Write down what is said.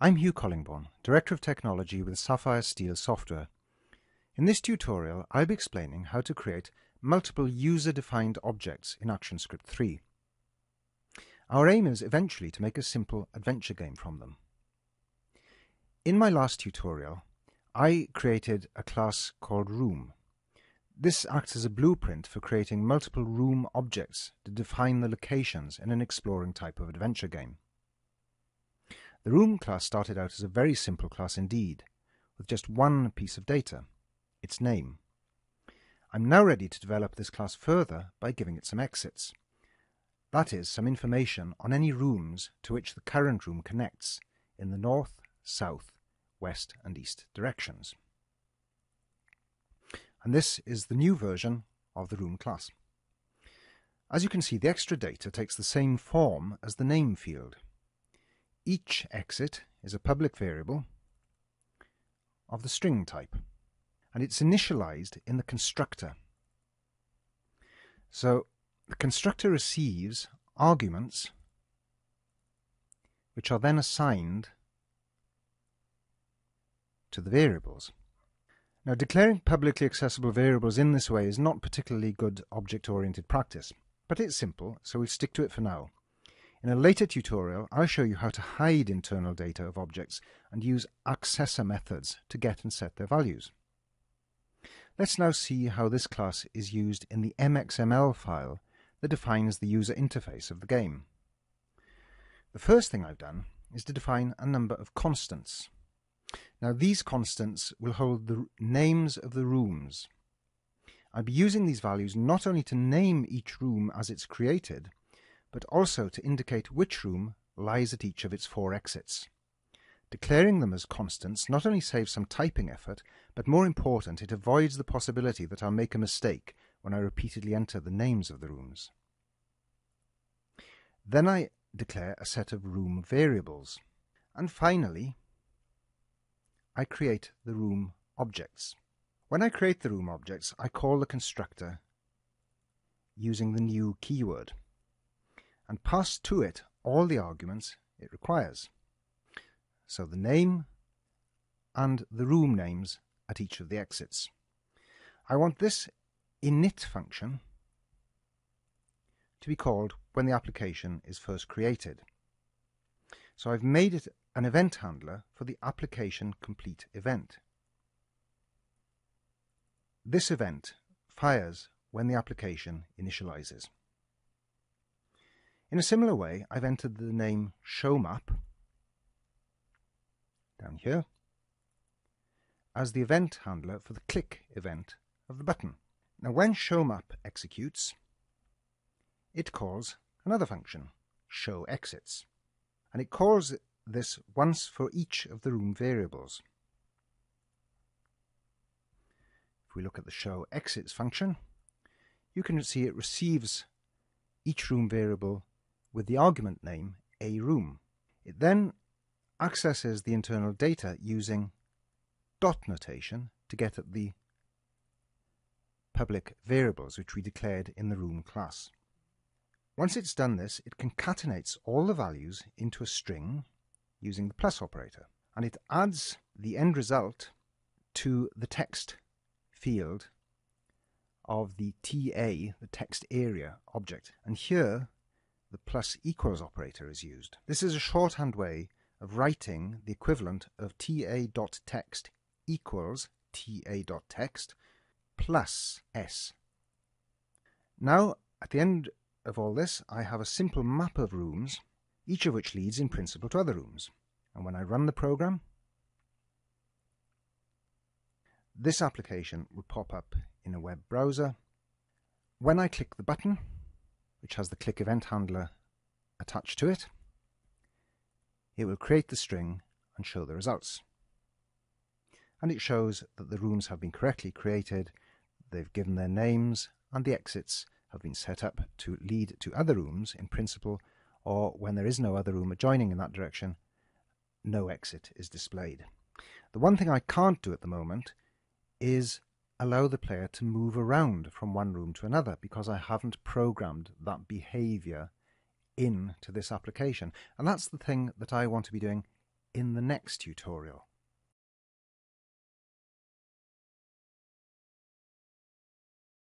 I'm Huw Collingbourne, Director of Technology with SapphireSteel Software. In this tutorial, I'll be explaining how to create multiple user-defined objects in ActionScript 3. Our aim is eventually to make a simple adventure game from them. In my last tutorial, I created a class called Room. This acts as a blueprint for creating multiple room objects to define the locations in an exploring type of adventure game. The room class started out as a very simple class indeed, with just one piece of data, its name. I'm now ready to develop this class further by giving it some exits. That is, some information on any rooms to which the current room connects in the north, south, west and east directions. And this is the new version of the room class. As you can see, the extra data takes the same form as the name field. Each exit is a public variable of the string type, and it's initialized in the constructor. So the constructor receives arguments which are then assigned to the variables. Now declaring publicly accessible variables in this way is not particularly good object-oriented practice, but it's simple, so we'll stick to it for now. In a later tutorial, I'll show you how to hide internal data of objects and use accessor methods to get and set their values. Let's now see how this class is used in the mxml file that defines the user interface of the game. The first thing I've done is to define a number of constants. Now these constants will hold the names of the rooms. I'll be using these values not only to name each room as it's created, but also to indicate which room lies at each of its four exits. Declaring them as constants not only saves some typing effort, but more important, it avoids the possibility that I'll make a mistake when I repeatedly enter the names of the rooms. Then I declare a set of room variables. And finally, I create the room objects. When I create the room objects, I call the constructor using the new keyword and pass to it all the arguments it requires. So the name and the room names at each of the exits. I want this init function to be called when the application is first created. So I've made it an event handler for the application complete event. This event fires when the application initializes. In a similar way, I've entered the name showMap down here as the event handler for the click event of the button. Now when showMap executes, it calls another function, showExits, and it calls this once for each of the room variables. If we look at the showExits function, you can see it receives each room variable with the argument name a room. It then accesses the internal data using dot notation to get at the public variables which we declared in the room class. Once it's done this, it concatenates all the values into a string using the plus operator, and it adds the end result to the text field of the TA, the text area object. And here the plus equals operator is used. This is a shorthand way of writing the equivalent of ta.text equals ta.text plus s. Now, at the end of all this, I have a simple map of rooms, each of which leads in principle to other rooms. And when I run the program, this application will pop up in a web browser. When I click the button, which has the click event handler attached to it, it will create the string and show the results. And it shows that the rooms have been correctly created, they've given their names, and the exits have been set up to lead to other rooms in principle, or when there is no other room adjoining in that direction, no exit is displayed. The one thing I can't do at the moment is allow the player to move around from one room to another because I haven't programmed that behavior into this application. And that's the thing that I want to be doing in the next tutorial.